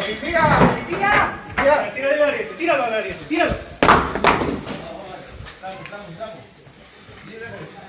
¡Policía! ¡Policía! Tira, tira del ariete, tíralo al ariete, tíralo. Vamos, vamos, vamos. Libre de-